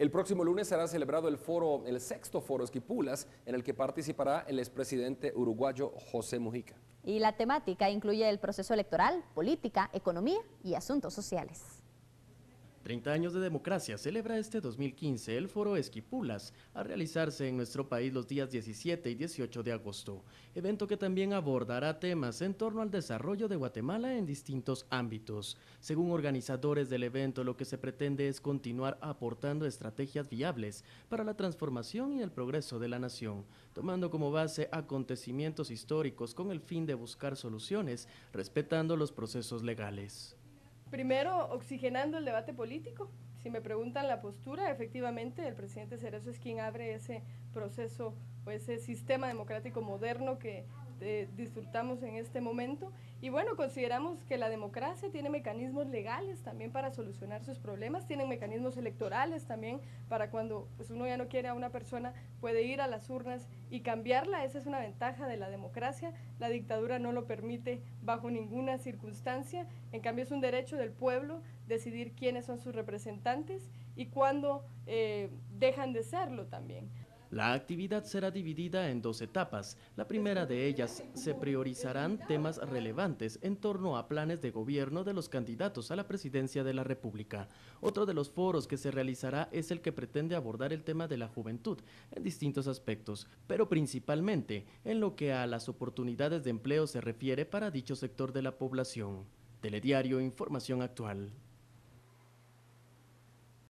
El próximo lunes será celebrado el foro, el sexto foro Esquipulas, en el que participará el expresidente uruguayo José Mujica. Y la temática incluye el proceso electoral, política, economía y asuntos sociales. 30 años de democracia celebra este 2015 el Foro Esquipulas, a realizarse en nuestro país los días 17 y 18 de agosto, evento que también abordará temas en torno al desarrollo de Guatemala en distintos ámbitos. Según organizadores del evento, lo que se pretende es continuar aportando estrategias viables para la transformación y el progreso de la nación, tomando como base acontecimientos históricos con el fin de buscar soluciones, respetando los procesos legales. Primero, oxigenando el debate político. Si me preguntan la postura, efectivamente el presidente Cerezo es quien abre ese proceso o ese sistema democrático moderno que eh, disfrutamos en este momento. Y bueno, consideramos que la democracia tiene mecanismos legales también para solucionar sus problemas, tienen mecanismos electorales también para cuando pues, uno ya no quiere a una persona, puede ir a las urnas y cambiarla. Esa es una ventaja de la democracia. La dictadura no lo permite bajo ninguna circunstancia. En cambio, es un derecho del pueblo decidir quiénes son sus representantes y cuándo eh, dejan de serlo también. La actividad será dividida en dos etapas. La primera de ellas se priorizarán temas relevantes en torno a planes de gobierno de los candidatos a la presidencia de la República. Otro de los foros que se realizará es el que pretende abordar el tema de la juventud en distintos aspectos, pero principalmente en lo que a las oportunidades de empleo se refiere para dicho sector de la población. Telediario Información Actual.